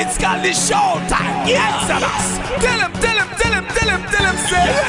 It's got the show time. showtime. Exodus. Tell him, tell him, tell him, tell him, tell him, say.